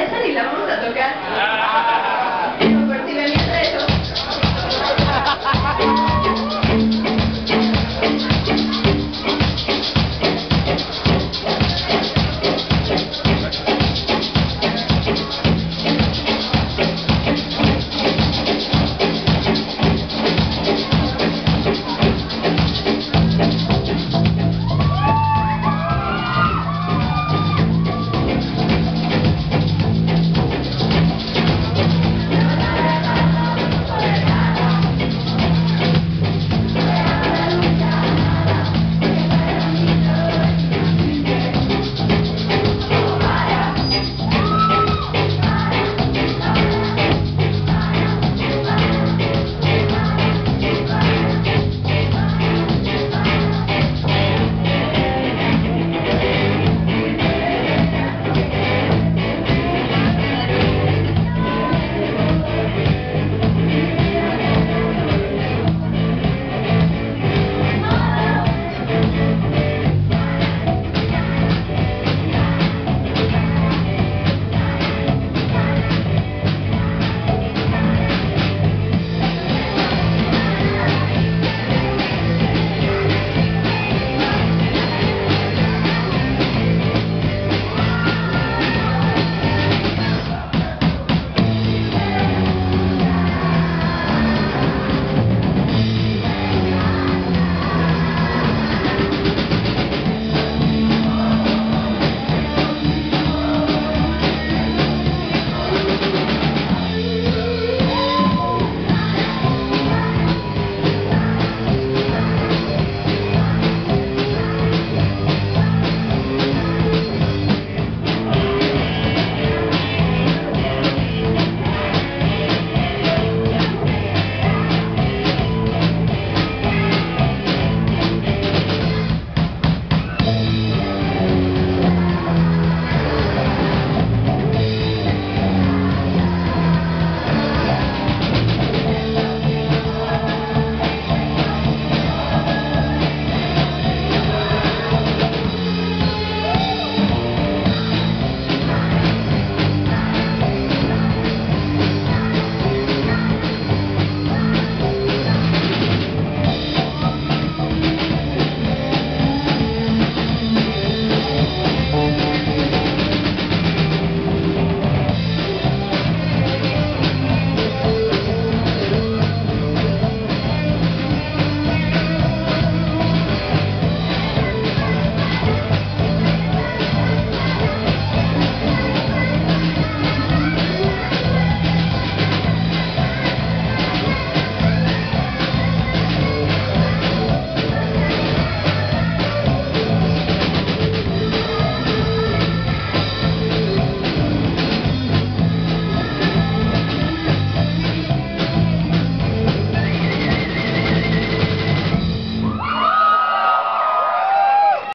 Esa ni la vamos a tocar. Ah.